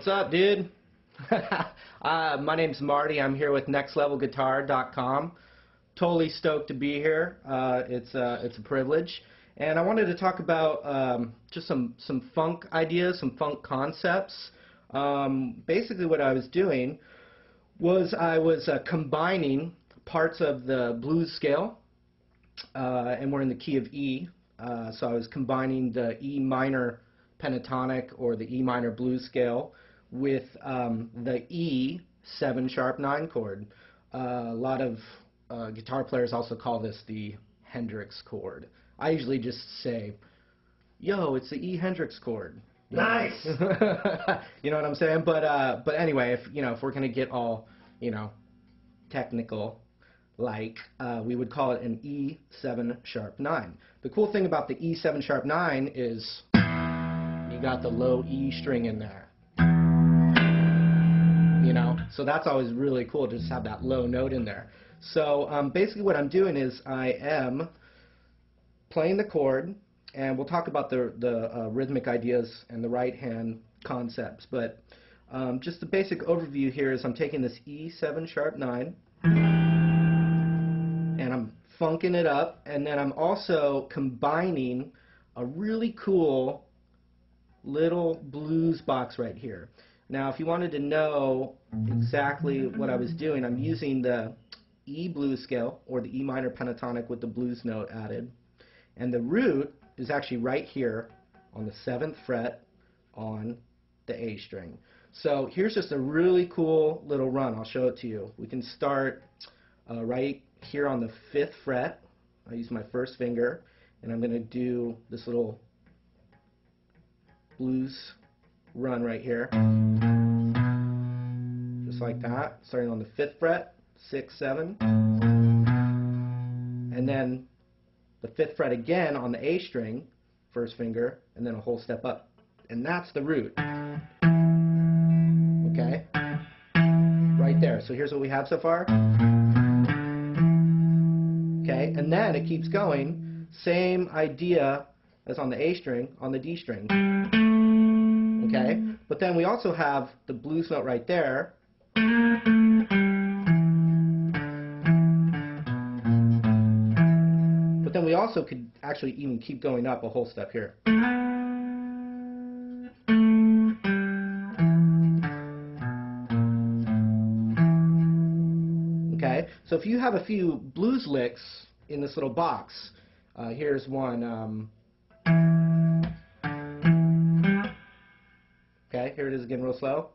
What's up, dude? uh, my name's Marty. I'm here with NextLevelGuitar.com. Totally stoked to be here. Uh, it's uh, it's a privilege, and I wanted to talk about um, just some some funk ideas, some funk concepts. Um, basically, what I was doing was I was uh, combining parts of the blues scale, uh, and we're in the key of E. Uh, so I was combining the E minor pentatonic or the E minor blues scale with um, the E 7 sharp 9 chord. Uh, a lot of uh, guitar players also call this the Hendrix chord. I usually just say, yo, it's the E Hendrix chord. Nice. you know what I'm saying? But uh, but anyway, if you know if we're gonna get all you know technical, like uh, we would call it an E7 sharp 9. The cool thing about the E7 sharp 9 is you got the low E string in there. You know, so that's always really cool to just have that low note in there. So um, basically what I'm doing is I am playing the chord, and we'll talk about the, the uh, rhythmic ideas and the right hand concepts. But um, just the basic overview here is I'm taking this E7 sharp 9, and I'm funking it up, and then I'm also combining a really cool little blues box right here. Now, if you wanted to know exactly what I was doing, I'm using the E blues scale, or the E minor pentatonic with the blues note added. And the root is actually right here on the 7th fret on the A string. So here's just a really cool little run. I'll show it to you. We can start uh, right here on the 5th fret. I use my first finger, and I'm going to do this little blues run right here. Just like that, starting on the 5th fret, 6, 7. And then the 5th fret again on the A string, first finger, and then a whole step up. And that's the root. Okay? Right there. So here's what we have so far. Okay, and then it keeps going. Same idea as on the A string, on the D string. Okay? But then we also have the blues note right there. But then we also could actually even keep going up a whole step here. Okay, so if you have a few blues licks in this little box, uh, here's one. Um, okay, here it is again real slow.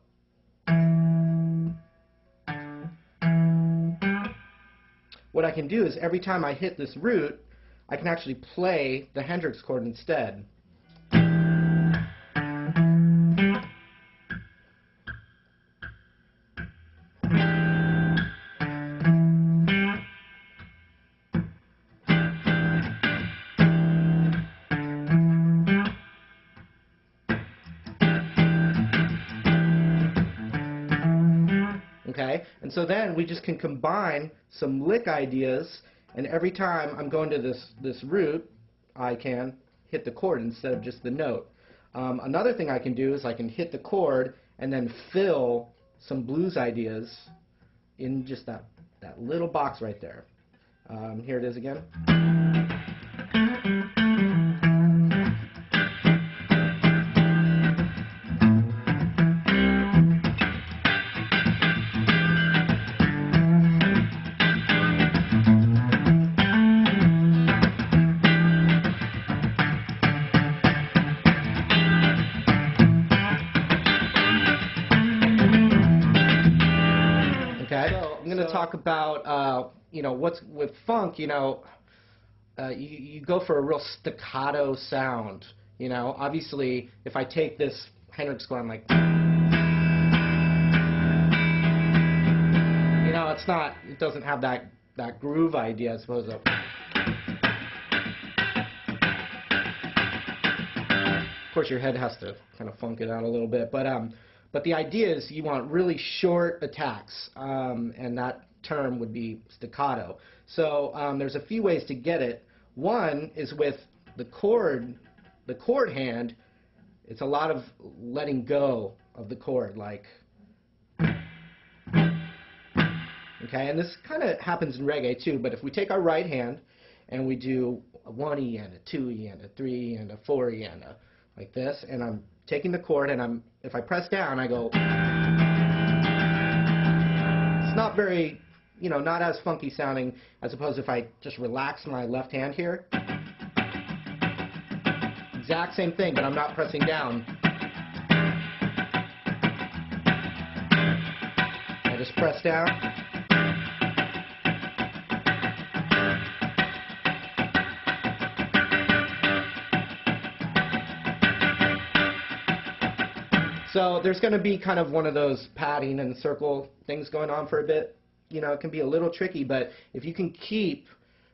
What I can do is every time I hit this root, I can actually play the Hendrix chord instead. Okay, and so then we just can combine some lick ideas, and every time I'm going to this, this root, I can hit the chord instead of just the note. Um, another thing I can do is I can hit the chord and then fill some blues ideas in just that, that little box right there. Um, here it is again. To talk about uh, you know what's with funk. You know, uh, you you go for a real staccato sound. You know, obviously, if I take this Hendrix I'm like, you know, it's not. It doesn't have that that groove idea. I suppose. Of course, your head has to kind of funk it out a little bit, but um, but the idea is you want really short attacks, um, and that term would be staccato. So um, there's a few ways to get it. One is with the chord, the chord hand. It's a lot of letting go of the chord, like. Okay, and this kind of happens in reggae too, but if we take our right hand and we do a 1 E and a 2 E and a 3 E and a 4 E and a, like this, and I'm taking the chord and I'm, if I press down, I go. It's not very, you know, not as funky sounding as opposed if I just relax my left hand here. Exact same thing, but I'm not pressing down. I just press down. So there's going to be kind of one of those padding and circle things going on for a bit. You know, it can be a little tricky, but if you can keep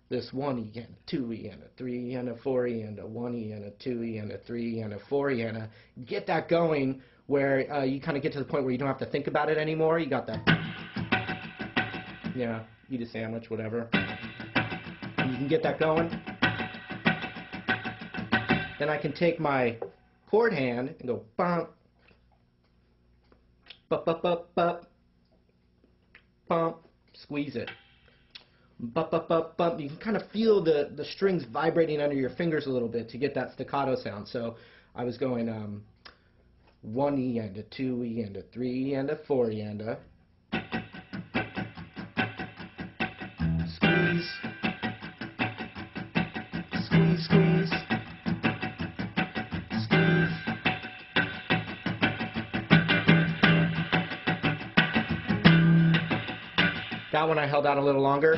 this 1 E and a 2 E and a 3 E and a 4 E and a 1 E and a 2 E and a 3 E and a 4 E and a get that going where uh, you kind of get to the point where you don't have to think about it anymore. You got that. Yeah, eat a sandwich, whatever. You can get that going. Then I can take my chord hand and go bump, Bup, bup, bup, bup. Bump. Squeeze it. Bup, bup, bup, bump. You can kind of feel the, the strings vibrating under your fingers a little bit to get that staccato sound. So I was going um, 1 E and a 2 E and a 3 E and a 4 E and a. Squeeze, squeeze. Squeeze. That one I held out a little longer.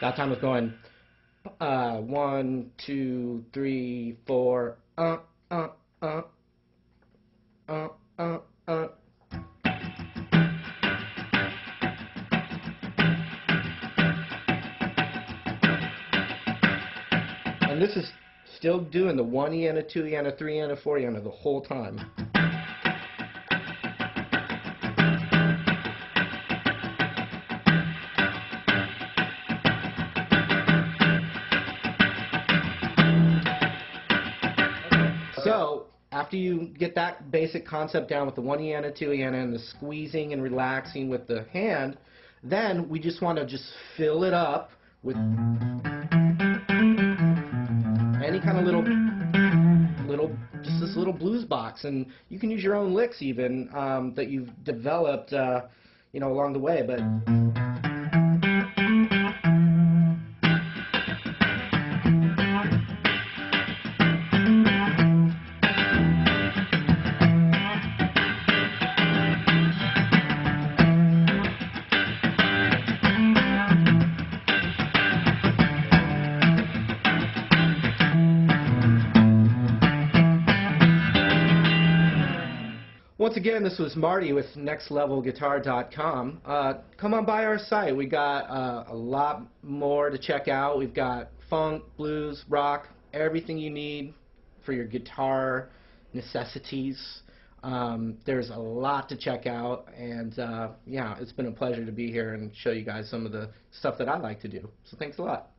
That time was going uh, one, two, three, four, uh, uh, uh, uh, uh, uh. This is still doing the 1 E and a 2 E and a 3 E and a 4 E and a the whole time. So, after you get that basic concept down with the 1 E and a 2 E and a and the squeezing and relaxing with the hand, then we just want to just fill it up with any kind of little little just this little blues box and you can use your own licks even um, that you've developed uh, you know along the way but Once again, this was Marty with NextLevelGuitar.com. Uh, come on by our site. We got uh, a lot more to check out. We've got funk, blues, rock, everything you need for your guitar necessities. Um, there's a lot to check out, and uh, yeah, it's been a pleasure to be here and show you guys some of the stuff that I like to do. So thanks a lot.